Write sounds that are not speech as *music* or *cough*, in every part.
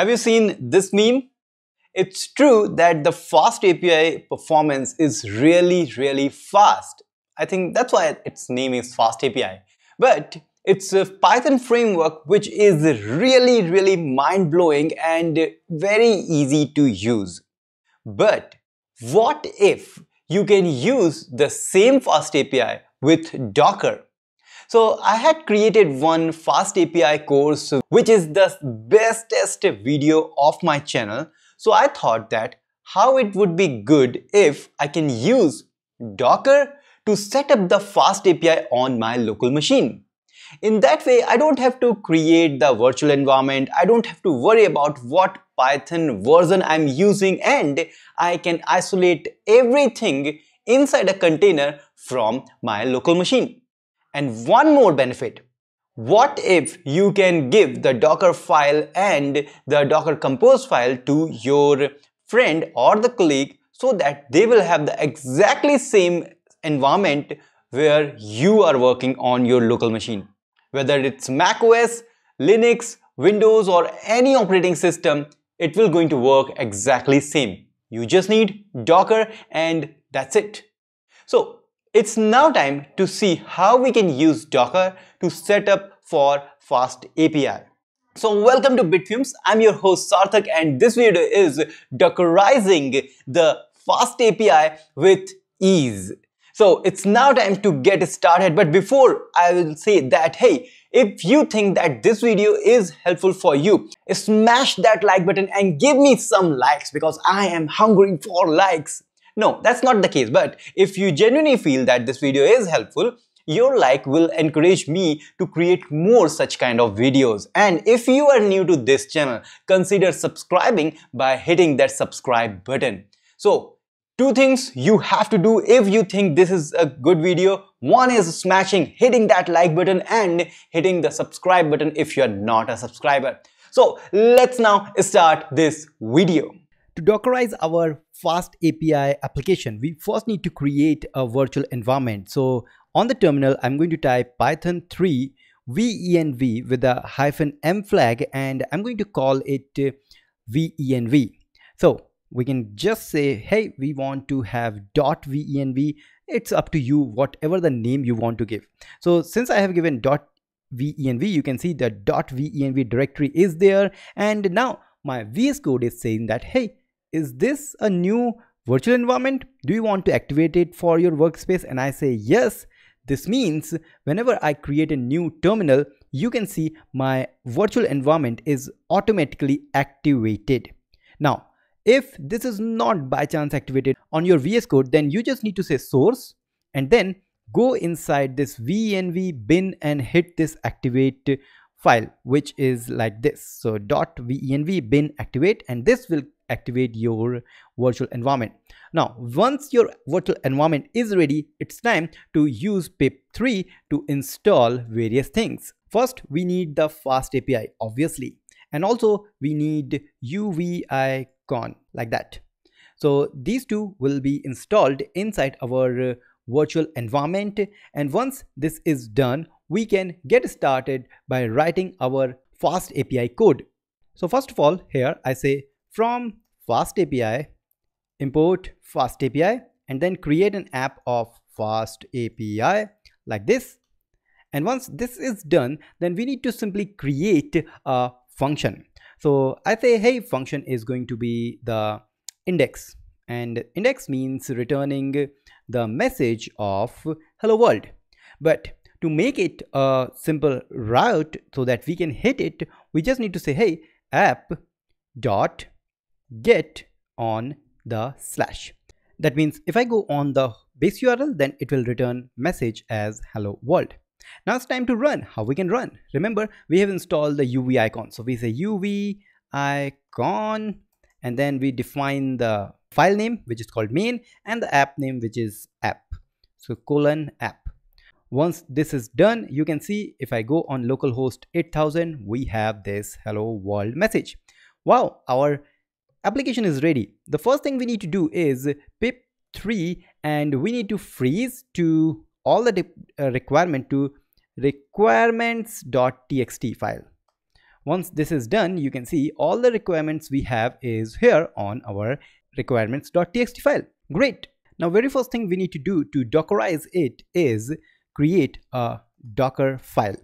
Have you seen this meme? It's true that the fast API performance is really, really fast. I think that's why its name is fast API. But it's a Python framework which is really, really mind-blowing and very easy to use. But what if you can use the same fast API with Docker? So I had created one fast API course which is the bestest video of my channel. So I thought that how it would be good if I can use Docker to set up the fast API on my local machine. In that way, I don't have to create the virtual environment. I don't have to worry about what Python version I'm using and I can isolate everything inside a container from my local machine. And one more benefit. What if you can give the Docker file and the Docker Compose file to your friend or the colleague so that they will have the exactly same environment where you are working on your local machine. Whether it's Mac OS, Linux, Windows or any operating system, it will going to work exactly same. You just need Docker and that's it. So it's now time to see how we can use Docker to set up for Fast API. So welcome to Bitfumes. I'm your host Sarthak and this video is Dockerizing the Fast API with ease. So it's now time to get started but before I will say that hey if you think that this video is helpful for you smash that like button and give me some likes because I am hungry for likes. No, that's not the case. But if you genuinely feel that this video is helpful, your like will encourage me to create more such kind of videos. And if you are new to this channel, consider subscribing by hitting that subscribe button. So, two things you have to do if you think this is a good video. One is smashing, hitting that like button and hitting the subscribe button if you're not a subscriber. So, let's now start this video. To Dockerize our fast API application, we first need to create a virtual environment. So on the terminal, I'm going to type python 3 venv with a hyphen m flag and I'm going to call it uh, venv. So we can just say, hey, we want to have dot venv. It's up to you, whatever the name you want to give. So since I have given dot venv, you can see the dot venv directory is there. And now my VS Code is saying that, hey, is this a new virtual environment? Do you want to activate it for your workspace? And I say yes. This means whenever I create a new terminal, you can see my virtual environment is automatically activated. Now, if this is not by chance activated on your VS Code, then you just need to say source and then go inside this venv bin and hit this activate file which is like this. So dot venv bin activate and this will activate your virtual environment. Now once your virtual environment is ready it's time to use pip3 to install various things. First we need the fast api obviously. And also we need uvicorn like that. So these two will be installed inside our uh, virtual environment. And once this is done we can get started by writing our fast API code. So first of all here I say from fast API import fast API and then create an app of fast API like this. And once this is done then we need to simply create a function. So I say hey function is going to be the index. And index means returning the message of hello world. But to make it a simple route so that we can hit it we just need to say hey app dot get on the slash. That means if i go on the base url then it will return message as hello world. Now it's time to run. How we can run? Remember we have installed the uvicorn. So we say uv icon and then we define the file name which is called main and the app name which is app. So colon app once this is done you can see if i go on localhost 8000 we have this hello world message. Wow our application is ready. The first thing we need to do is pip3 and we need to freeze to all the uh, requirement to requirements.txt file. Once this is done you can see all the requirements we have is here on our requirements.txt file. Great. Now very first thing we need to do to dockerize it is create a docker file.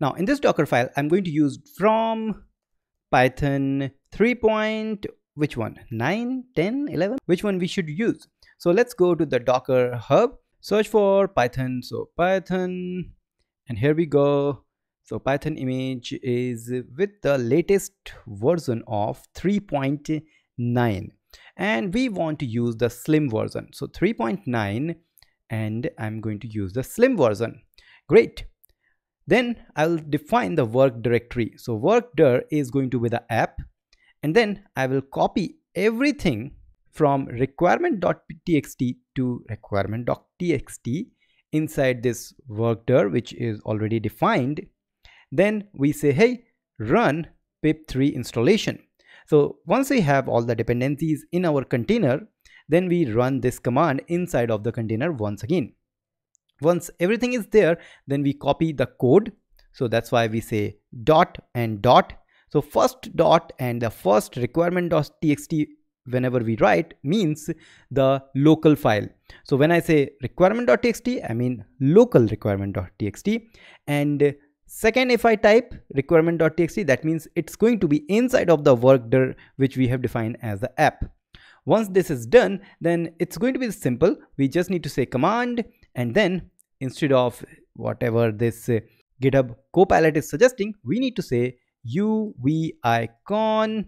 Now in this docker file i'm going to use from python 3 point which one? 9 10 11 which one we should use? So let's go to the docker hub. Search for python. So python and here we go. So python image is with the latest version of 3.9 and we want to use the slim version. So 3.9 and i'm going to use the slim version. Great. Then i'll define the work directory. So work dir is going to be the app and then i will copy everything from requirement.txt to requirement.txt inside this work dir which is already defined. Then we say hey run pip3 installation. So once we have all the dependencies in our container then we run this command inside of the container once again. Once everything is there then we copy the code. So that's why we say dot and dot. So first dot and the first requirement.txt whenever we write means the local file. So when i say requirement.txt i mean local requirement.txt and second if i type requirement.txt that means it's going to be inside of the work dir which we have defined as the app once this is done then it's going to be simple. We just need to say command and then instead of whatever this uh, github copilot is suggesting we need to say uv icon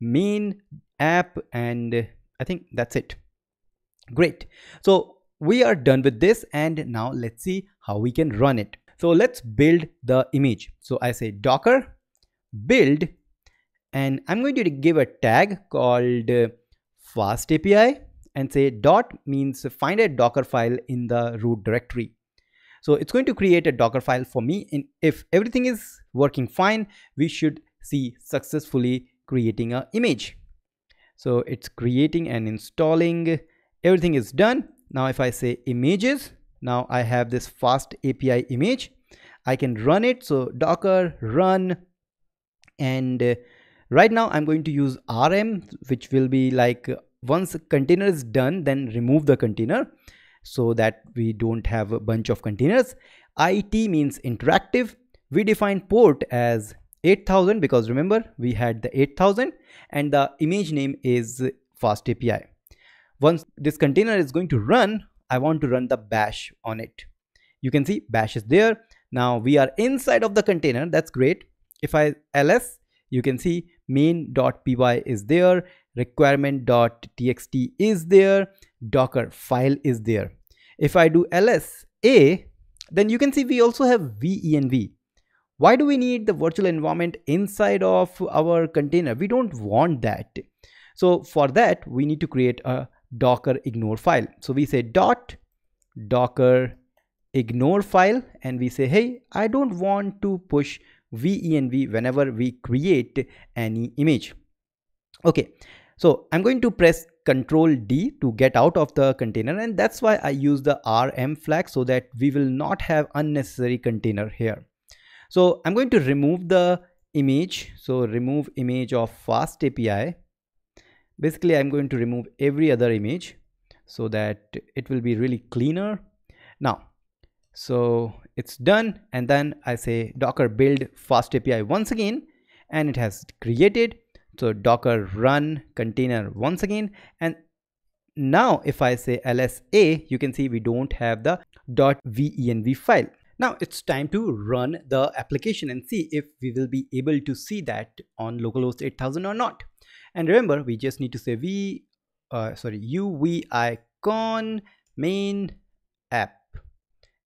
main app and i think that's it. Great. So we are done with this and now let's see how we can run it. So let's build the image. So i say docker build and i'm going to give a tag called uh, fast api and say dot means find a docker file in the root directory. So it's going to create a docker file for me. And if everything is working fine we should see successfully creating a image. So it's creating and installing. Everything is done. Now if i say images now i have this fast api image. I can run it. So docker run. And right now i'm going to use rm which will be like once container is done then remove the container so that we don't have a bunch of containers it means interactive we define port as 8000 because remember we had the 8000 and the image name is fast API. Once this container is going to run, I want to run the bash on it. You can see bash is there. Now we are inside of the container. That's great. If I ls, you can see main.py is there, requirement.txt is there, docker file is there. If I do ls a, then you can see we also have venv why do we need the virtual environment inside of our container? We don't want that. So for that, we need to create a docker ignore file. So we say dot docker ignore file and we say, hey, I don't want to push venv whenever we create any image. Okay, so I'm going to press control D to get out of the container and that's why I use the RM flag so that we will not have unnecessary container here. So i'm going to remove the image. So remove image of fast api basically i'm going to remove every other image so that it will be really cleaner. Now so it's done and then i say docker build fast api once again and it has created so docker run container once again and now if i say lsa you can see we don't have the .venv file now it's time to run the application and see if we will be able to see that on localhost 8000 or not. And remember, we just need to say v, uh, sorry, uv icon main app.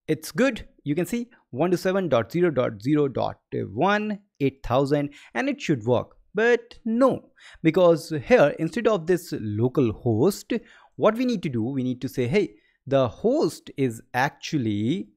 It's good. You can see 127.0.0.1 8000 and it should work. But no, because here instead of this local host, what we need to do, we need to say, hey, the host is actually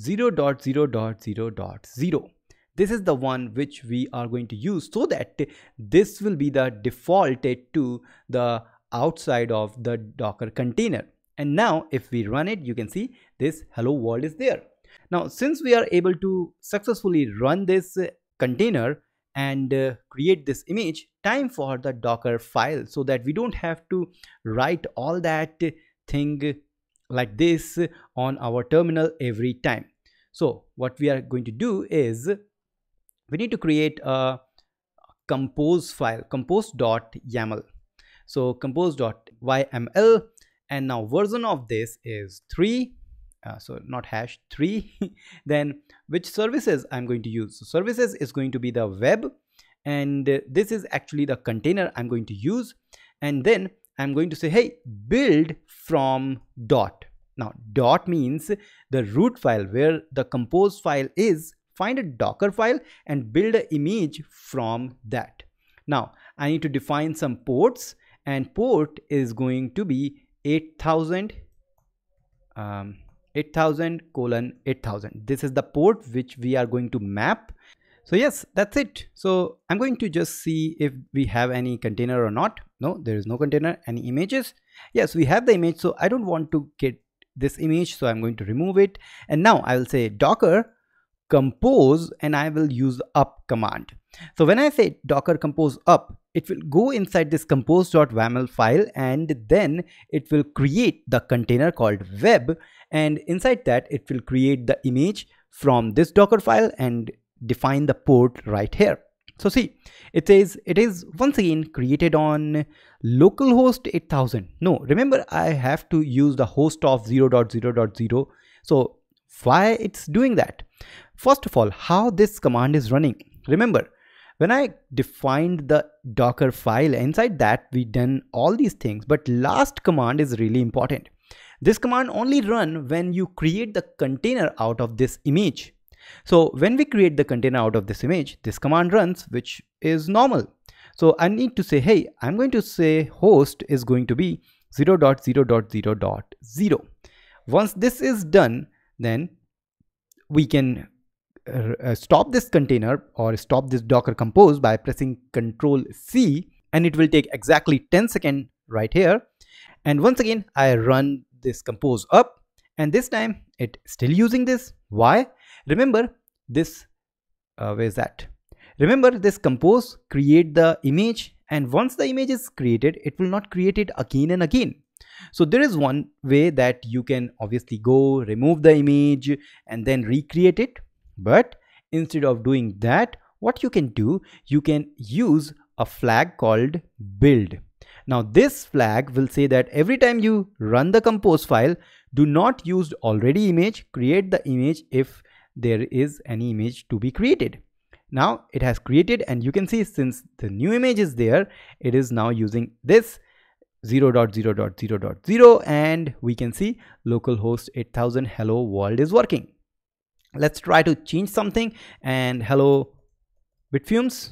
0.0.0.0. This is the one which we are going to use so that this will be the default to the outside of the Docker container. And now if we run it, you can see this hello world is there. Now, since we are able to successfully run this container and uh, create this image time for the docker file so that we don't have to write all that thing like this on our terminal every time. So what we are going to do is we need to create a compose file compose.yaml so compose.yml and now version of this is 3 uh, so not hash 3 *laughs* then which services i'm going to use? So services is going to be the web and this is actually the container i'm going to use. And then i'm going to say hey build from dot. Now dot means the root file where the compose file is. Find a docker file and build an image from that. Now i need to define some ports and port is going to be 8000 um, 8000 colon 8000 this is the port which we are going to map. So yes that's it. So i'm going to just see if we have any container or not. No there is no container. Any images? Yes we have the image. So i don't want to get this image so i'm going to remove it. And now i will say docker compose and I will use up command. So when I say docker compose up, it will go inside this compose.yaml file and then it will create the container called web and inside that it will create the image from this docker file and define the port right here. So see, it says it is once again created on localhost 8000. No, remember I have to use the host of 0.0.0. So why it's doing that? First of all, how this command is running. Remember, when I defined the Docker file, inside that we done all these things, but last command is really important. This command only run when you create the container out of this image. So when we create the container out of this image, this command runs, which is normal. So I need to say, hey, I'm going to say host is going to be 0.0.0.0. Once this is done, then we can uh, stop this container or stop this docker compose by pressing control C and it will take exactly 10 seconds right here and once again I run this compose up and this time it still using this. Why? Remember this uh, where is that? Remember this compose create the image and once the image is created it will not create it again and again. So there is one way that you can obviously go remove the image and then recreate it. But instead of doing that, what you can do, you can use a flag called build. Now this flag will say that every time you run the compose file, do not use already image, create the image if there is any image to be created. Now it has created and you can see since the new image is there, it is now using this 0.0.0.0 and we can see localhost 8000 hello world is working. Let's try to change something and hello bitfumes.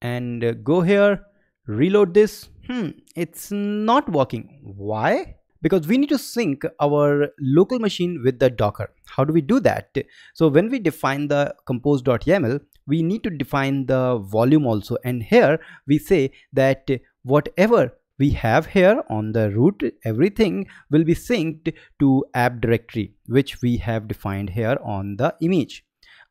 And uh, go here reload this. Hmm it's not working. Why? Because we need to sync our local machine with the docker. How do we do that? So when we define the compose.yaml we need to define the volume also. And here we say that whatever we have here on the root everything will be synced to app directory which we have defined here on the image.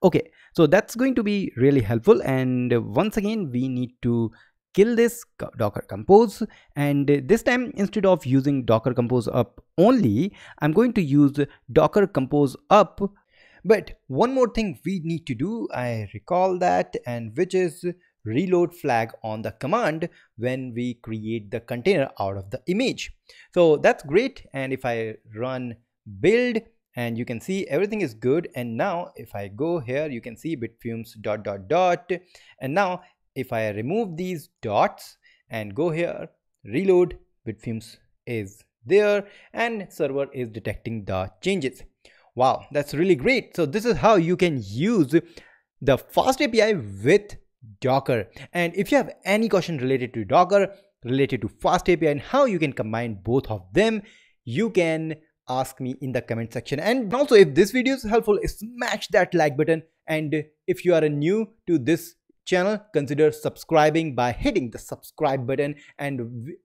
Okay so that's going to be really helpful. And once again we need to kill this docker compose and this time instead of using docker compose up only i'm going to use docker compose up but one more thing we need to do i recall that and which is reload flag on the command when we create the container out of the image. So that's great. And if I run build and you can see everything is good. And now if I go here, you can see bitfumes dot dot dot. And now if I remove these dots and go here, reload bitfumes is there and server is detecting the changes. Wow, that's really great. So this is how you can use the fast API with Docker. And if you have any question related to Docker, related to Fast API and how you can combine both of them, you can ask me in the comment section. And also if this video is helpful, smash that like button. And if you are new to this channel, consider subscribing by hitting the subscribe button and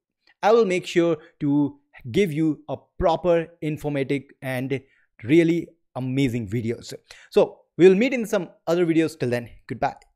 I will make sure to give you a proper informative and really amazing videos. So we'll meet in some other videos till then. Goodbye.